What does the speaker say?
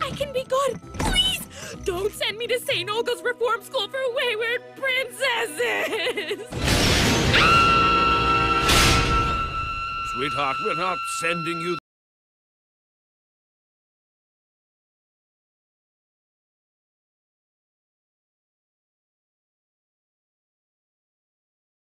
I can be good. Please, don't send me to St. Olga's Reform School for Wayward Princesses. Sweetheart, we're not sending you